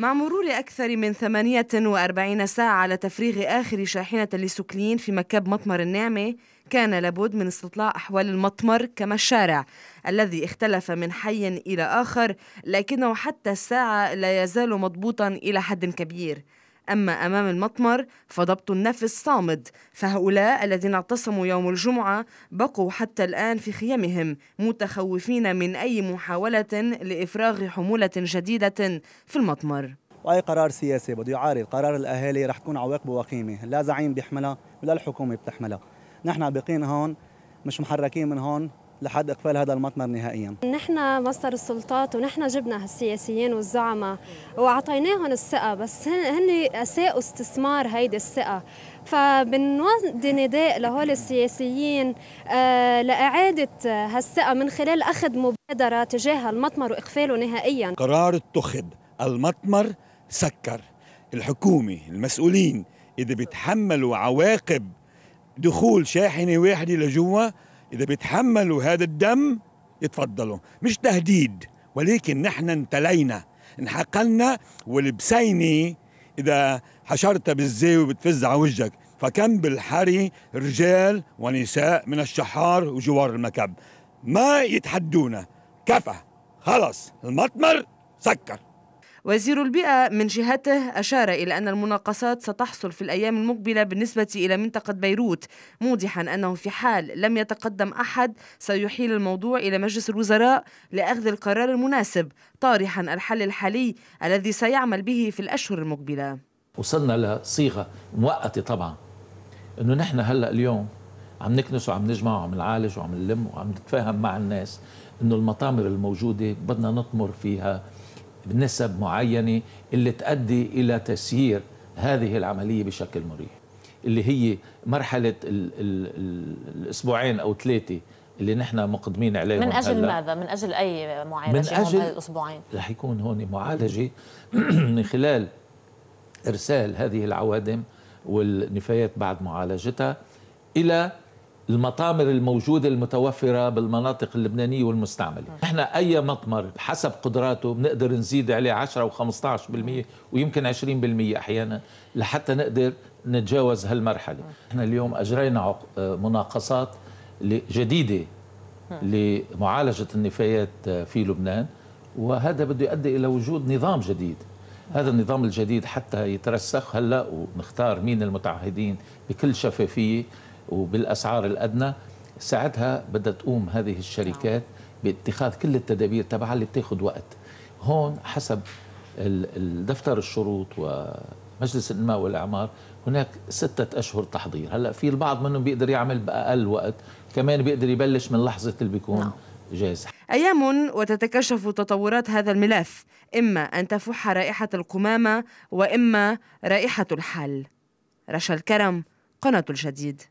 مع مرور أكثر من 48 ساعة على تفريغ آخر شاحنة لسكلين في مكب مطمر النعمة كان لابد من استطلاع أحوال المطمر كما الشارع الذي اختلف من حي إلى آخر لكنه حتى الساعة لا يزال مضبوطا إلى حد كبير. أما أمام المطمر فضبط النفس صامد فهؤلاء الذين اعتصموا يوم الجمعة بقوا حتى الآن في خيامهم متخوفين من أي محاولة لإفراغ حمولة جديدة في المطمر واي قرار سياسي بده يعارض قرار الأهالي رح تكون عواقبه وخيمه، لا زعيم بيحملها ولا الحكومة بتحملها. نحن باقين هون مش محركين من هون لحد إقفال هذا المطمر نهائيا. نحن مصدر السلطات ونحن جبنا هالسياسيين والزعماء وأعطيناهم الثقة بس هن أساءوا استثمار هيدي الثقة. فبنودي نداء لهول السياسيين آه لإعادة هالثقة من خلال أخذ مبادرة تجاه المطمر وإقفاله نهائيا. قرار اتخذ. المطمر سكر. الحكومة المسؤولين إذا بيتحملوا عواقب دخول شاحنة واحدة لجوا إذا بيتحملوا هذا الدم يتفضلوا. مش تهديد ولكن نحن انتلينا انحقلنا والبسينة إذا حشرتها بالزاوية بتفز على وجهك. فكم بالحري رجال ونساء من الشحار وجوار المكب. ما يتحدونا. كفى. خلص المطمر سكر. وزير البيئة من جهته أشار إلى أن المناقصات ستحصل في الأيام المقبلة بالنسبة إلى منطقة بيروت موضحا أنه في حال لم يتقدم أحد سيحيل الموضوع إلى مجلس الوزراء لأخذ القرار المناسب طارحا الحل الحالي الذي سيعمل به في الأشهر المقبلة. وصلنا لصيغة مؤقتة طبعا أنه نحن هلأ اليوم عم نكنس وعم نجمع وعم نعالج وعم نلم وعم نتفاهم مع الناس إنه المطامر الموجودة بدنا نطمر فيها بنسب معينة اللي تؤدي إلى تسيير هذه العملية بشكل مريح اللي هي مرحلة ال ال ال الأسبوعين أو ثلاثة اللي نحن مقدمين عليهم من أجل هلأ. ماذا؟ من أجل أي معالجة من أجل الأسبوعين؟ رح يكون هون معالجة من خلال إرسال هذه العوادم والنفايات بعد معالجتها إلى المطامر الموجودة المتوفرة بالمناطق اللبنانية والمستعملة. نحن أي مطمر حسب قدراته بنقدر نزيد عليه 10 و15% ويمكن 20% أحيانا لحتى نقدر نتجاوز هالمرحلة. نحن اليوم أجرينا مناقصات جديدة لمعالجة النفايات في لبنان وهذا بده يؤدي إلى وجود نظام جديد. هذا النظام الجديد حتى يترسخ. هلأ ونختار مين المتعهدين بكل شفافية. وبالأسعار الأدنى ساعتها بدها تقوم هذه الشركات باتخاذ كل التدابير تبعها اللي بتاخذ وقت. هون حسب دفتر الشروط ومجلس الانماء والإعمار هناك ستة أشهر تحضير. هلأ في البعض منهم بيقدر يعمل بأقل وقت كمان بيقدر يبلش من لحظة اللي بيكون نعم. جاهز. أيام وتتكشف تطورات هذا الملف إما أن تفح رائحة القمامة وإما رائحة الحل. رشا الكرم قناة الجديد.